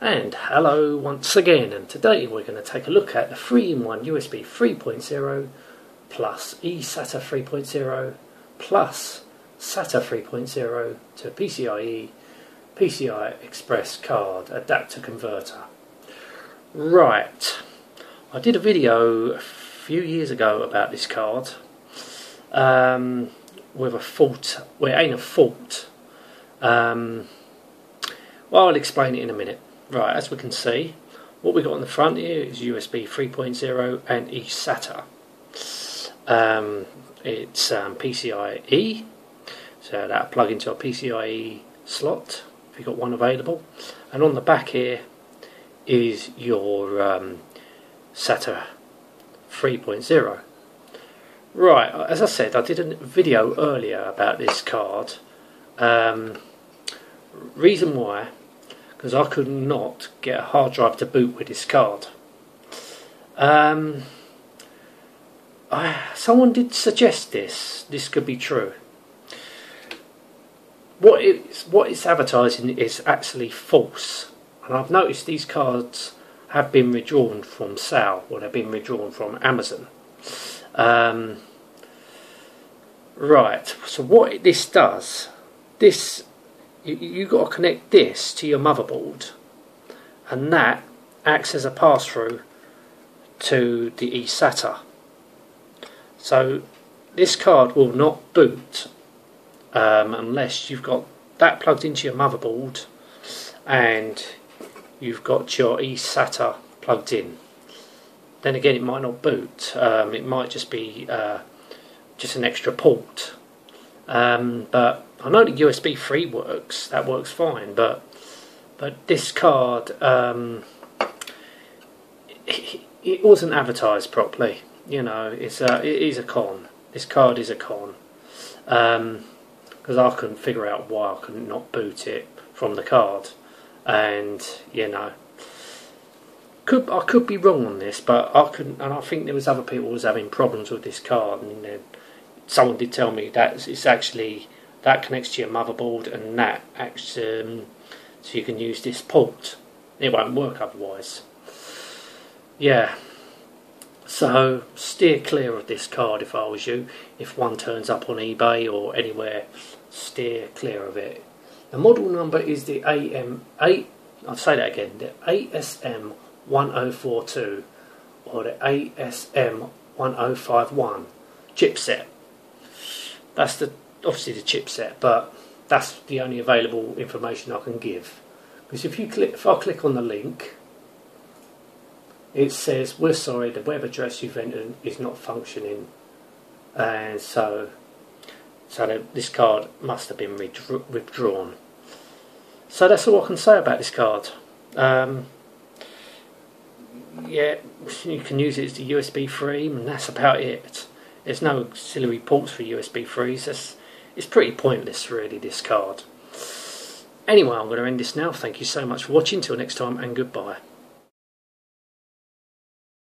And hello once again, and today we're going to take a look at the 3-in-1 USB 3.0 plus eSATA 3.0 plus SATA 3.0 to PCIe PCI Express card adapter converter. Right, I did a video a few years ago about this card um, with a fault, well it ain't a fault, um, well I'll explain it in a minute. Right, as we can see, what we got on the front here is USB 3.0 and eSATA. Um, it's um, PCIe, so that'll plug into a PCIe slot if you've got one available. And on the back here is your um, SATA 3.0. Right, as I said, I did a video earlier about this card. Um, reason why because I could not get a hard drive to boot with this card. Um, I, someone did suggest this. This could be true. What it's what it's advertising is actually false, and I've noticed these cards have been withdrawn from sale or they've been withdrawn from Amazon. Um, right. So what this does, this you, you got to connect this to your motherboard, and that acts as a pass through to the eSATA. So this card will not boot um, unless you've got that plugged into your motherboard and you've got your eSATA plugged in. Then again, it might not boot. Um, it might just be uh, just an extra port. Um, but I know the USB 3 works, that works fine, but but this card, um, it, it, wasn't advertised properly. You know, it's a, it is a con. This card is a con. Because um, I couldn't figure out why I could not boot it from the card. And, you know, could I could be wrong on this, but I couldn't, and I think there was other people was having problems with this card, and then someone did tell me that it's actually that connects to your motherboard and that acts um, so you can use this port. It won't work otherwise. Yeah. So steer clear of this card if I was you. If one turns up on eBay or anywhere steer clear of it. The model number is the AM8 I'll say that again the ASM 1042 or the ASM 1051 chipset. That's the obviously the chipset, but that's the only available information I can give. Because if you click, if I click on the link, it says we're sorry, the web address you've entered is not functioning, and so so this card must have been withdrawn. So that's all I can say about this card. Um, yeah, you can use it as the USB 3, and that's about it. There's no auxiliary ports for USB 3s. It's pretty pointless, really, this card. Anyway, I'm going to end this now. Thank you so much for watching. Till next time, and goodbye.